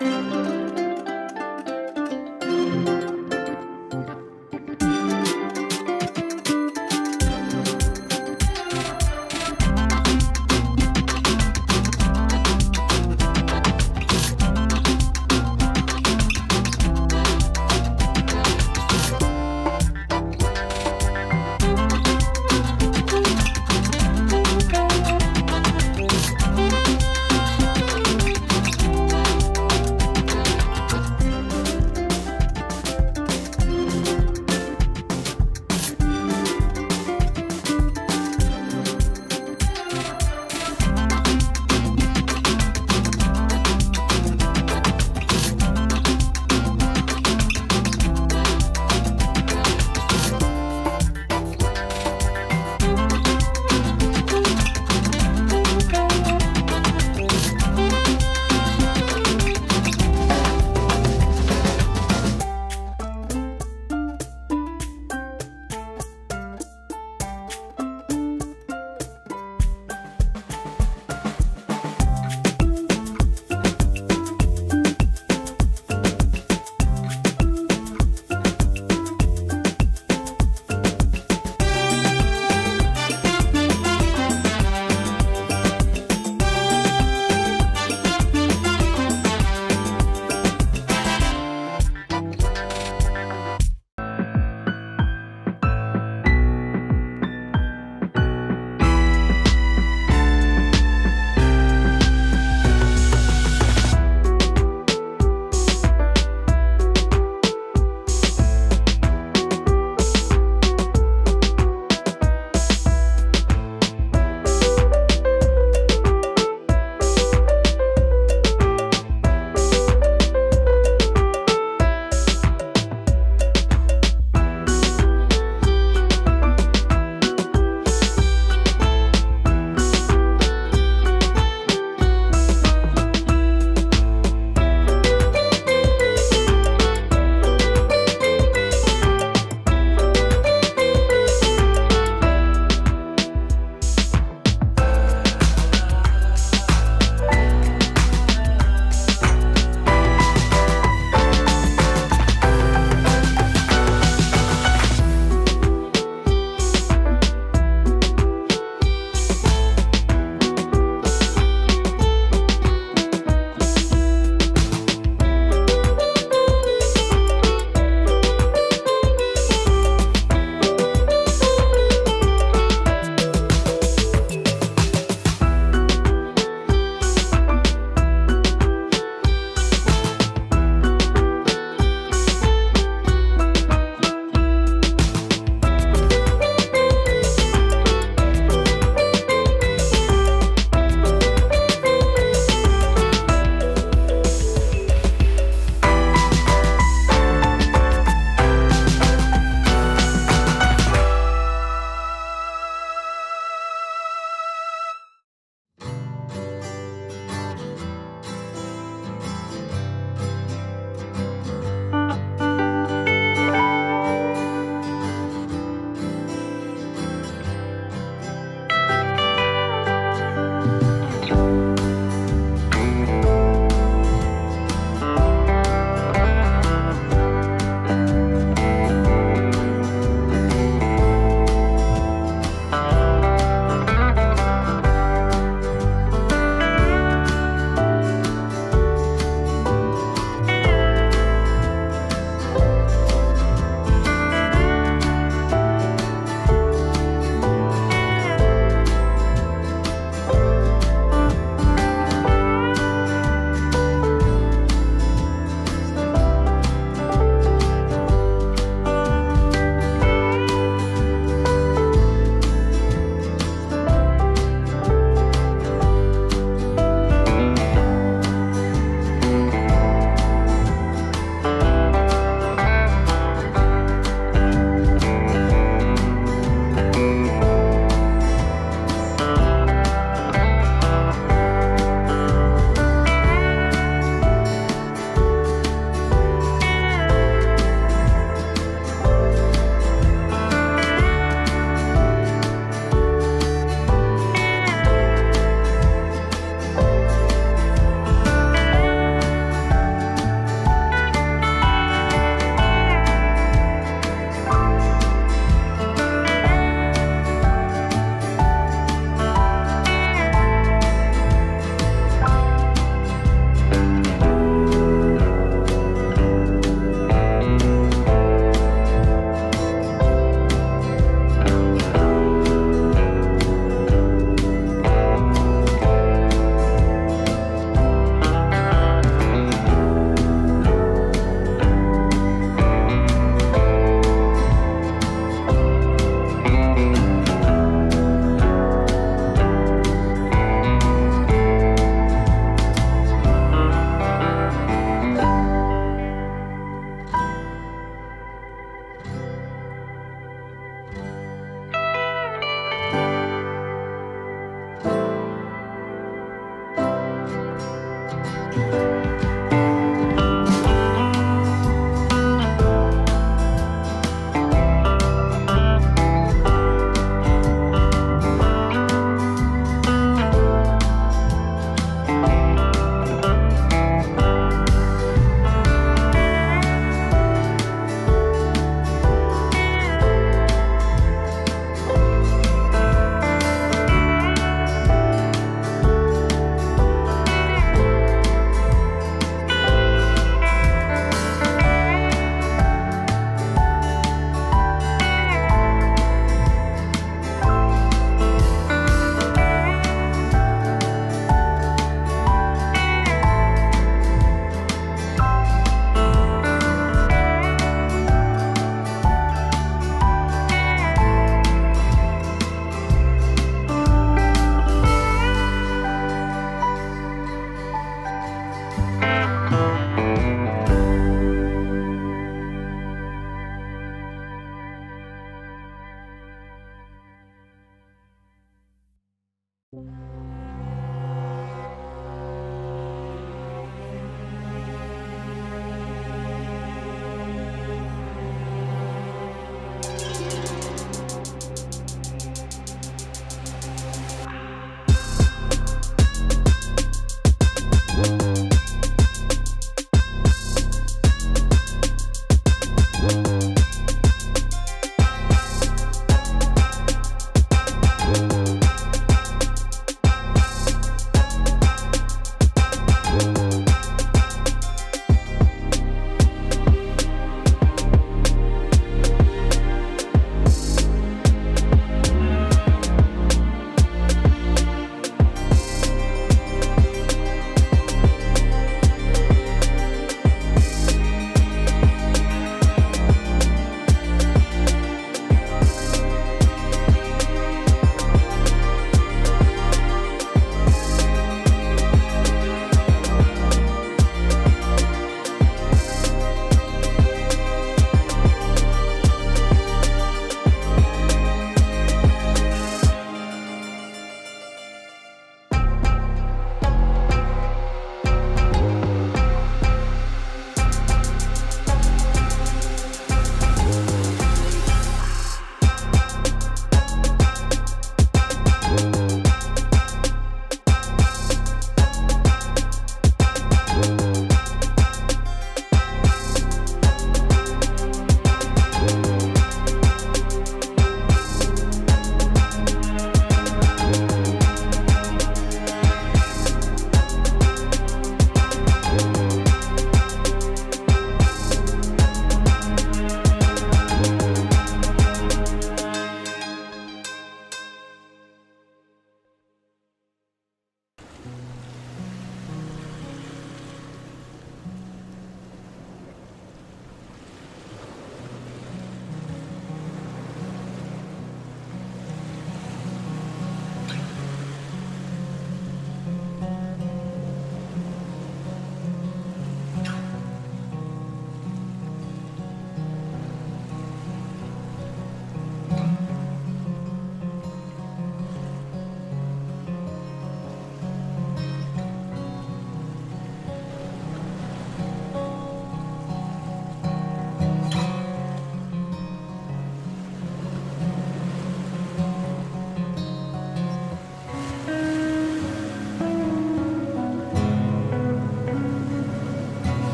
Música